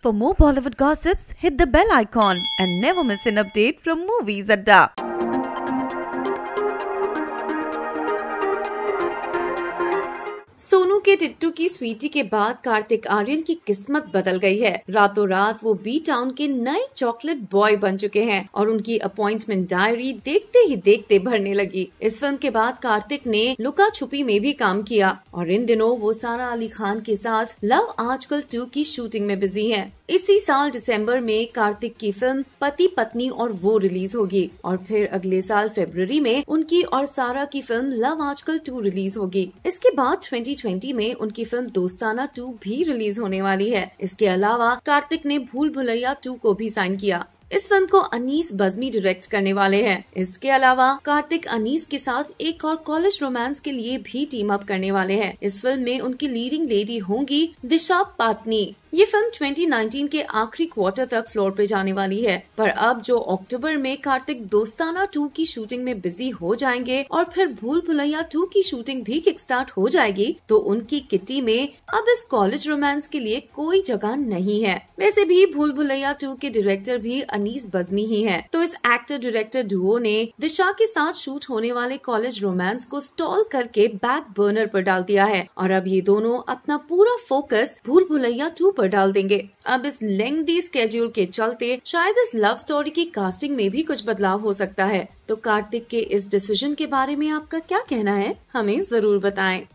For more Bollywood gossips, hit the bell icon and never miss an update from Movies Adda. के टिट्टू की स्वीटी के बाद कार्तिक आर्यन की किस्मत बदल गई है। रातों रात वो बी टाउन के नए चॉकलेट बॉय बन चुके हैं और उनकी अपॉइंटमेंट डायरी देखते ही देखते भरने लगी। इस फ़िल्म के बाद कार्तिक ने लुका छुपी में भी काम किया और इन दिनों वो सारा अली खान के साथ लव आजकल टू की शूटिंग में बिज़ी है। इसी साल दिसंबर में कार्तिक की फ़िल्म पति पत्नी और वो रिलीज़ होगी और फिर अगले साल फरवरी में उनकी और सारा की film Love Aajkal two release होगी। इसके बाद 2020 में उनकी फ़िल्म दोस्ताना टू भी रिलीज़ होने वाली है। इसके अलावा कार्तिक ने भूल भुलैया टू को भी साइन किया। इस फ़िल्म को अनीस बजमी डायरेक्ट करने वाले हैं। इसके अलावा कार्तिक अनीस के साथ एक और कॉलेज रोमांस के लिए भी टीम अप करने वाले हैं। इस फ़िल्म में उनकी लीडिंग लेडी होंगी दिशा पाटनी। ये फ़िल्म 2019 के आखिरी क्वार्टर तक फ्लोर पे जाने वाली है। पर अब जो अक्टूबर में कार्तिक दोस्ताना टू की शूटिंग में बिज़ी हो जाएँगे और फिर भूल भुलैया टू की शूटिंग भी किक स्टार्ट हो जाएगी तो उनकी किट्टी में अब इस कॉलेज रोमांस के लिए कोई जगह नहीं है। वैसे भी भूल भुलैया टू के डायरेक्टर भी अनीस बजमी ही है। तो इस एक्टर डायरेक्टर डुओ ने दिशा के साथ शूट होने वाले कॉलेज रोमांस को स्टॉल करके बैक बर्नर पर डाल दिया है। और अब ये दोनों अपना पूरा फोकस भूल भुलैया टू पर डाल देंगे अब इस लेंथी स्केड्यूल के चलते शायद इस लव स्टोरी की कास्टिंग में भी कुछ बदलाव हो सकता है तो कार्तिक के इस डिसीज़न के बारे में आपका क्या कहना है, हमें ज़रूर बताएँ।